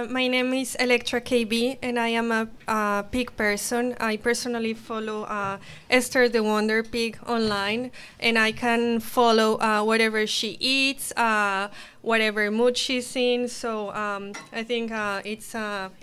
Um, uh, my name is Elektra KB, and I am a uh, pig person. I personally follow uh, Esther the Wonder Pig online, and I can follow uh, whatever she eats, uh, whatever mood she's in. So um, I think uh, it's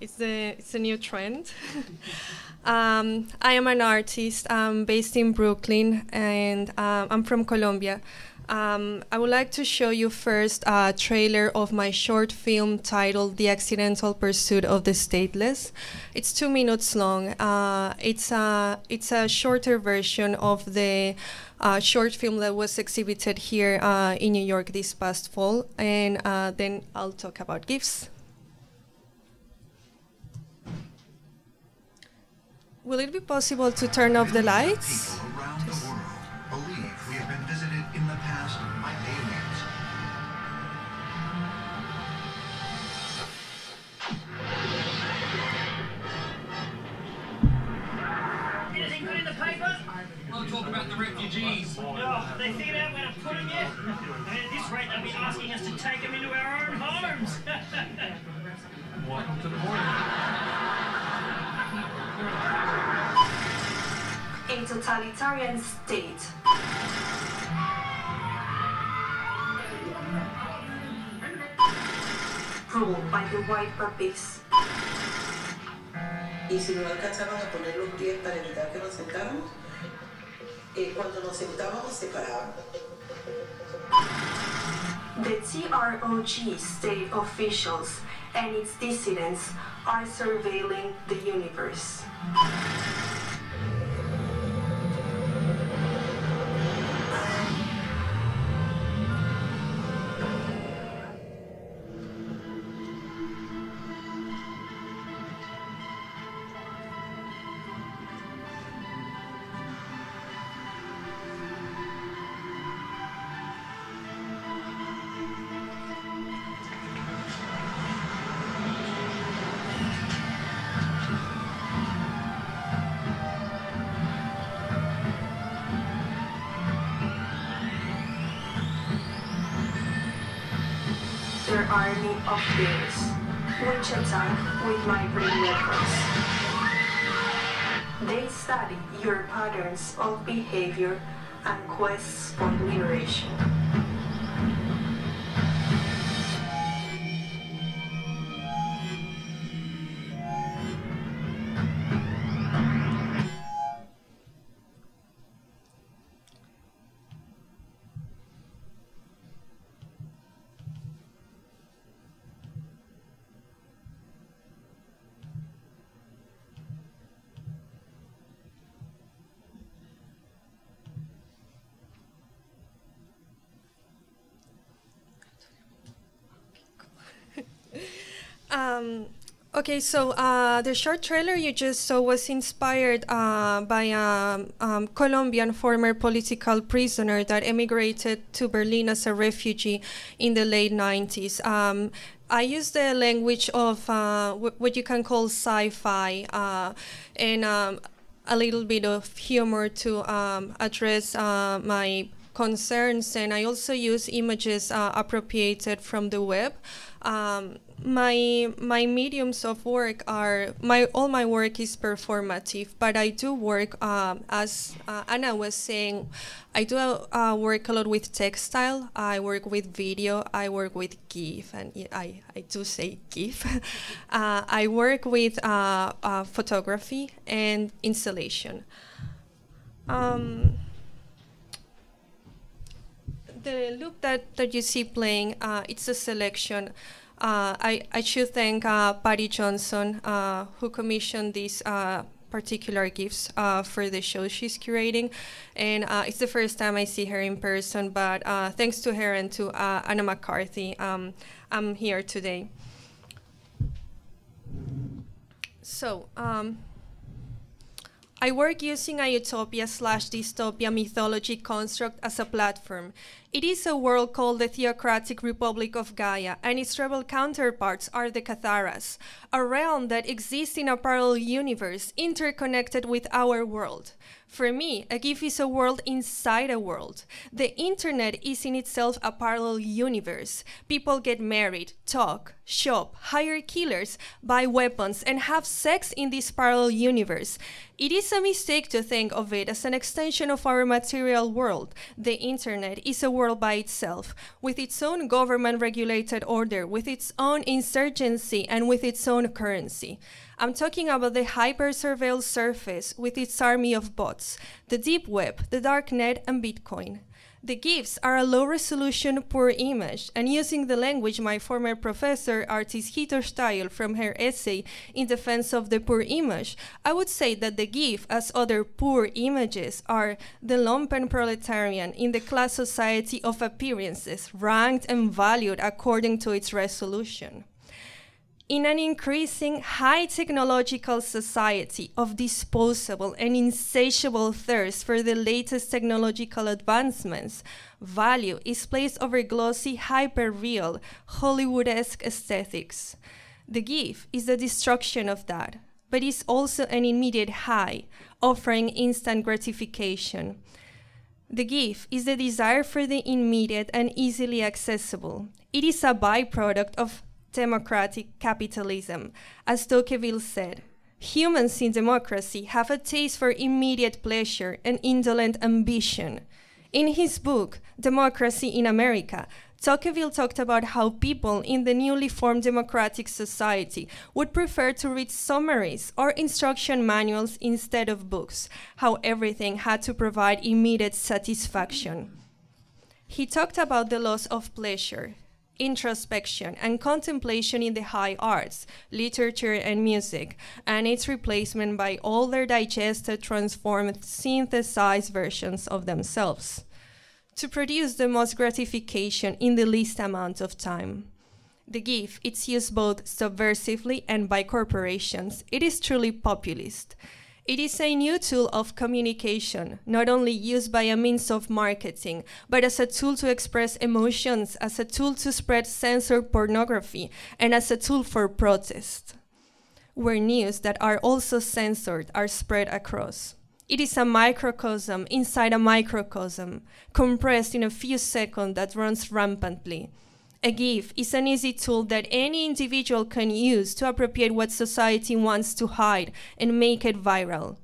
it's the it's a new trend. um, I am an artist. I'm based in Brooklyn, and I'm from Colombia. Um, I would like to show you first a trailer of my short film titled The Accidental Pursuit of the Stateless. It's two minutes long. Uh, it's, a, it's a shorter version of the uh, short film that was exhibited here uh, in New York this past fall, and uh, then I'll talk about gifs. Will it be possible to turn off the lights? Talk about the refugees. Oh, they figured out where to put them yet? And at this rate, they'll be asking us to take them into our own homes. Welcome to the border. A totalitarian state. Ruled by the white puppies. Y si no alcanzaban a poner los pies para evitar que nos sentáramos, eh, cuando nos sentábamos se paraban. The TROG state officials and its dissidents are surveilling the universe. Army of bears, which attack with my brain networks. They study your patterns of behavior and quests for liberation. Um, okay, so uh, the short trailer you just saw was inspired uh, by a um, um, Colombian former political prisoner that emigrated to Berlin as a refugee in the late 90s. Um, I use the language of uh, what you can call sci-fi uh, and um, a little bit of humor to um, address uh, my concerns, and I also use images uh, appropriated from the web. Um, my my mediums of work are my all my work is performative but i do work um, as uh, anna was saying i do uh, work a lot with textile. I work with video. I work with gif and i, I do say gif. Uh, i work with uh, uh, photography and installation. Um, the loop that, that you see playing uh, it's a selection uh, I, I should thank uh, Patty Johnson, uh, who commissioned these uh, particular gifs uh, for the show she's curating. And uh, it's the first time I see her in person, but thanks to her and to Anna McCarthy, um, I'm here today. So, um, I work using a utopia slash dystopia mythology construct as a platform. It is a world called the Theocratic Republic of Gaia, and its rebel counterparts are the Catharas, a realm that exists in a parallel universe interconnected with our world. For me, a GIF is a world inside a world. The internet is in itself a parallel universe. People get married, talk, shop, hire killers, buy weapons, and have sex in this parallel universe. It is a mistake to think of it as an extension of our material world. The internet is a world by itself, with its own government regulated order, with its own insurgency, and with its own currency. I'm talking about the hyper surveilled surface with its army of bots, the deep web, the dark net, and Bitcoin. The GIFs are a low resolution, poor image, and using the language my former professor, artist Hito from her essay in defense of the poor image, I would say that the GIF, as other poor images, are the lumpen proletarian in the class society of appearances, ranked and valued according to its resolution. In an increasing high technological society of disposable and insatiable thirst for the latest technological advancements, value is placed over glossy, hyper real, Hollywood-esque aesthetics. The GIF is the destruction of that, but is also an immediate high, offering instant gratification. The GIF is the desire for the immediate and easily accessible. It is a byproduct of democratic capitalism. As Tocqueville said, humans in democracy have a taste for immediate pleasure and indolent ambition. In his book, Democracy in America, Tocqueville talked about how people in the newly formed democratic society would prefer to read summaries or instruction manuals instead of books, how everything had to provide immediate satisfaction. He talked about the loss of pleasure, introspection and contemplation in the high arts, literature and music, and its replacement by older digested, transformed, synthesized versions of themselves to produce the most gratification in the least amount of time. The GIF, it's used both subversively and by corporations. It is truly populist. It is a new tool of communication, not only used by a means of marketing, but as a tool to express emotions, as a tool to spread censored pornography, and as a tool for protest, where news that are also censored are spread across. It is a microcosm inside a microcosm, compressed in a few seconds that runs rampantly. A GIF is an easy tool that any individual can use to appropriate what society wants to hide and make it viral.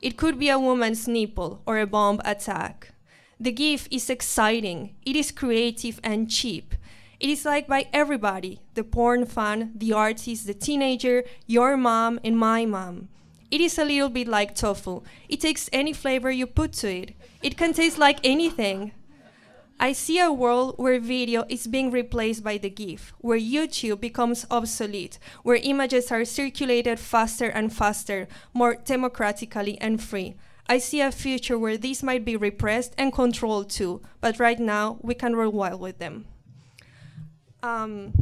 It could be a woman's nipple or a bomb attack. The GIF is exciting, it is creative and cheap. It is liked by everybody the porn fan, the artist, the teenager, your mom, and my mom. It is a little bit like tofu. It takes any flavor you put to it. It can taste like anything. I see a world where video is being replaced by the GIF, where YouTube becomes obsolete, where images are circulated faster and faster, more democratically and free. I see a future where these might be repressed and controlled too, but right now we can run wild with them. Um,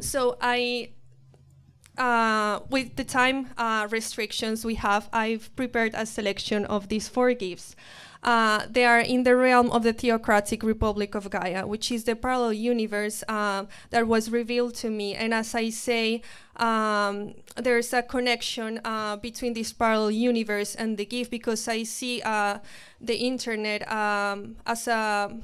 so I uh, with the time uh, restrictions we have, I've prepared a selection of these four gifs. Uh, they are in the realm of the Theocratic Republic of Gaia, which is the parallel universe uh, that was revealed to me. And as I say, um, there's a connection uh, between this parallel universe and the gif because I see uh, the internet um, as a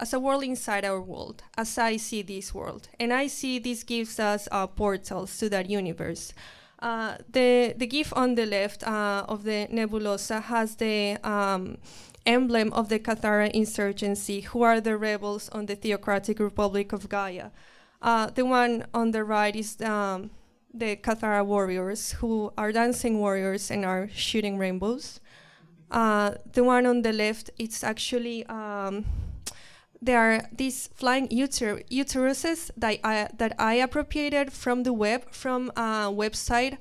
as a world inside our world, as I see this world. And I see this gives us uh, portals to that universe. Uh, the, the GIF on the left uh, of the nebulosa has the um, emblem of the Cathara insurgency, who are the rebels on the Theocratic Republic of Gaia. Uh, the one on the right is um, the Cathara warriors, who are dancing warriors and are shooting rainbows. Uh, the one on the left, it's actually um, there are these flying uter uteruses that I, that I appropriated from the web, from a website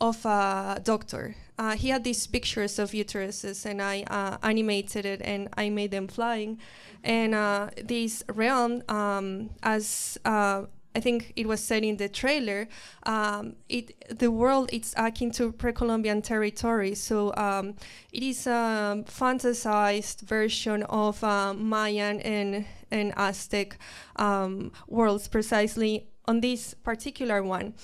of a doctor. Uh, he had these pictures of uteruses, and I uh, animated it, and I made them flying. And uh, this realm, um, as uh, I think it was said in the trailer, um, it the world it's akin to pre-Columbian territory. So um, it is a fantasized version of uh, Mayan and and Aztec um, worlds, precisely on this particular one.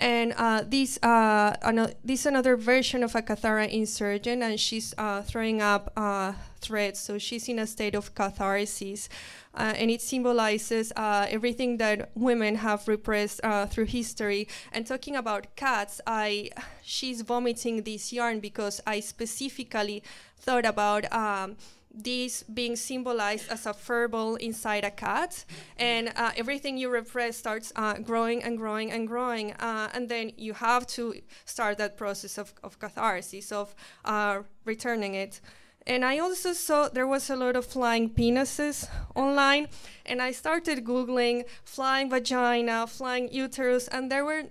And uh, this, uh, ano- this another version of a Cathara insurgent, and she's uh, throwing up uh, threats. So she's in a state of catharsis, uh, and it symbolizes uh, everything that women have repressed uh, through history. And talking about cats, I she's vomiting this yarn because I specifically thought about. Um, this being symbolized as a furball inside a cat, and uh, everything you repress starts uh, growing and growing and growing, uh, and then you have to start that process of, of catharsis, of returning it. And I also saw there was a lot of flying penises online, and I started Googling flying vagina, flying uterus, and there were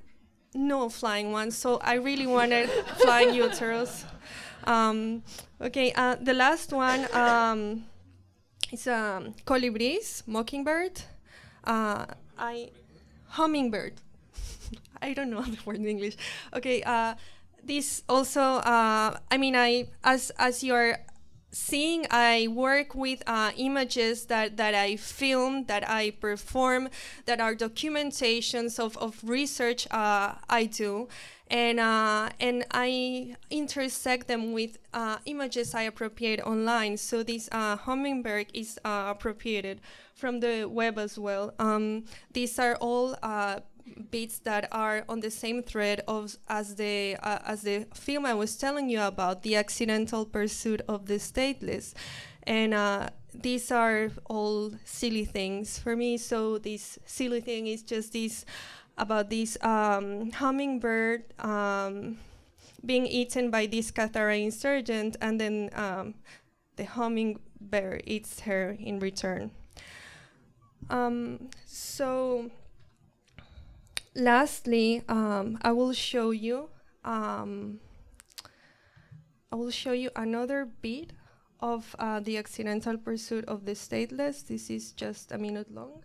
no flying ones, so I really wanted flying uterus. Um, okay, uh, the last one um, is um, colibris, mockingbird. Uh, I hummingbird. I don't know the word in English. Okay, uh, this also. Uh, I mean, I as as you're seeing i work with uh, images that, that i film that i perform that are documentations of, of research uh, i do and uh, and I intersect them with uh, images I appropriate online. So this uh, hummingbird is uh, appropriated from the web as well. Um, these are all uh, bits that are on the same thread of as the uh, as the film I was telling you about, the accidental pursuit of the stateless, and these are all silly things for me. So this silly thing is just this about this um, hummingbird um, being eaten by this Cathara insurgent, and then um, the hummingbird eats her in return. Um, so, lastly, um, I will show you. Um, I will show you another bit of uh, the accidental pursuit of the stateless. This is just a minute long.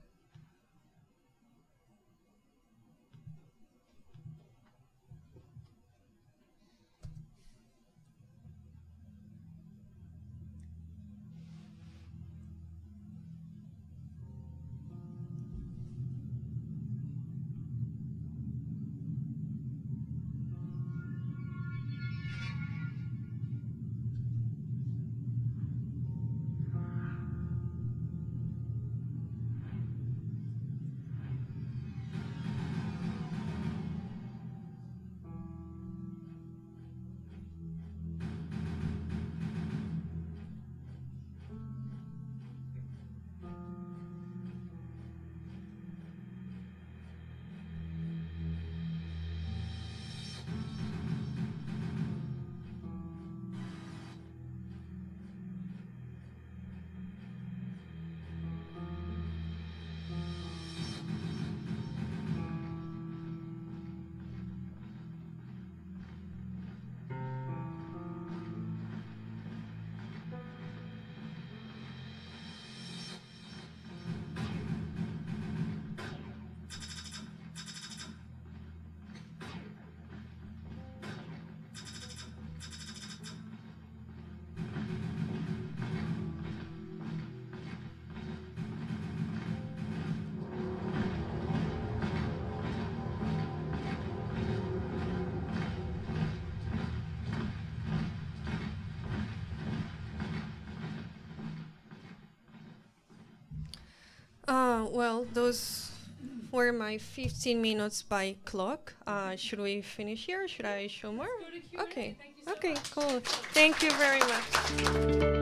Uh, well, those were my 15 minutes by clock. Uh, should we finish here? Should I show more? Okay. Okay, cool. Thank you very much.